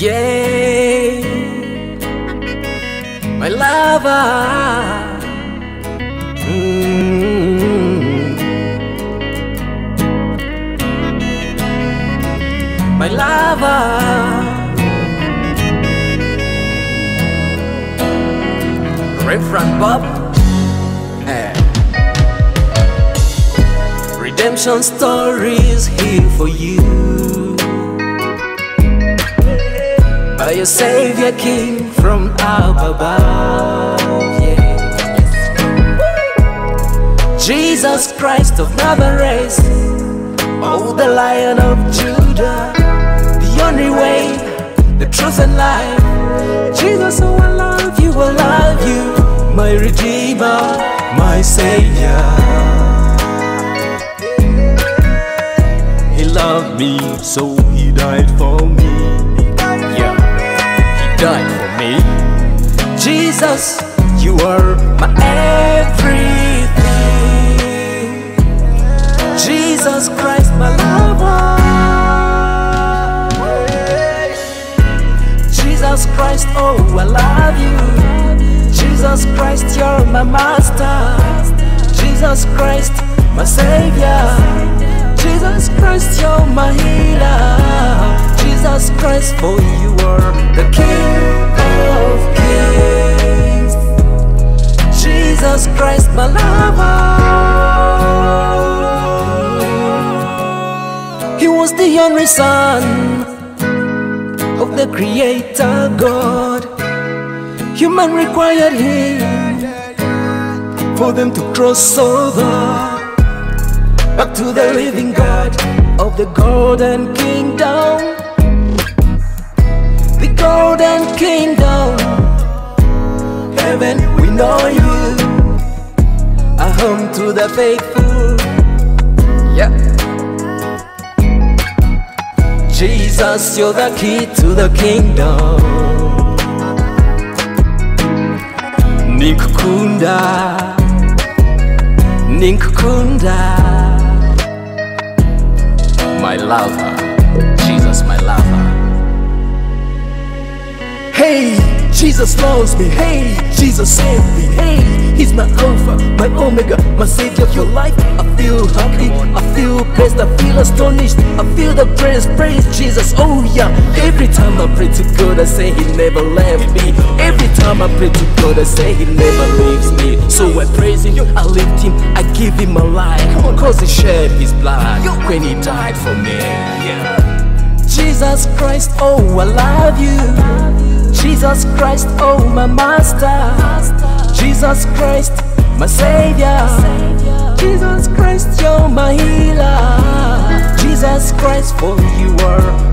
Yeah, my lover. Mm. My lover. Reverend Bob. Eh. Redemption stories here for you. By your Savior King from up above. Yeah. Jesus Christ of Nazareth, oh the Lion of Judah, the only way, the truth and life. Jesus, oh I love you, I love you, my Redeemer, my Savior. He loved me, so he died for me. Died for me. Jesus, you are my everything. Jesus Christ, my lover. Jesus Christ, oh, I love you. Jesus Christ, you're my master. Jesus Christ, my savior. Jesus Christ, you're my healer. Jesus Christ, for you are Jesus Christ, my lover. He was the only Son of the Creator God. Human required Him for them to cross over back to the living God of the golden kingdom. The golden kingdom. Heaven, we know you. Home to the faithful. Yeah. Jesus, you're the key to the kingdom. Nikukunda, Nikukunda, my lover, Jesus, my lover. Hey, Jesus loves me. Hey, Jesus saved me. Hey, He's my Alpha, my Omega, my Savior of your life. I feel happy, I feel blessed, I feel astonished. I feel the praise, praise Jesus. Oh yeah. Every time I pray to God, I say He never left me. Every time I pray to God, I say He never leaves me. So I praise Him, I lift Him, I give Him my life. Cause He shed His blood when He died for me. Yeah. Jesus Christ, oh, I love you. Jesus Christ, oh, my master. Jesus Christ, my savior. Jesus Christ, you're my healer. Jesus Christ, for you are